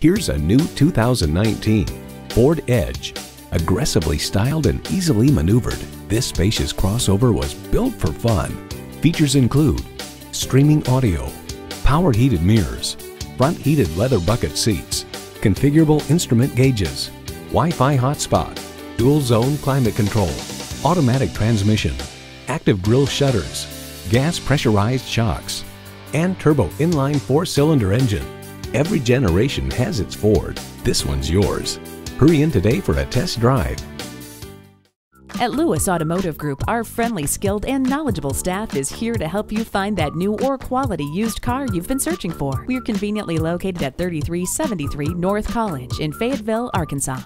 Here's a new 2019 Ford Edge. Aggressively styled and easily maneuvered, this spacious crossover was built for fun. Features include streaming audio, power heated mirrors, front heated leather bucket seats, configurable instrument gauges, Wi-Fi hotspot, dual zone climate control, automatic transmission, active grille shutters, gas pressurized shocks, and turbo inline four-cylinder engine. Every generation has its Ford. This one's yours. Hurry in today for a test drive. At Lewis Automotive Group, our friendly, skilled, and knowledgeable staff is here to help you find that new or quality used car you've been searching for. We're conveniently located at 3373 North College in Fayetteville, Arkansas.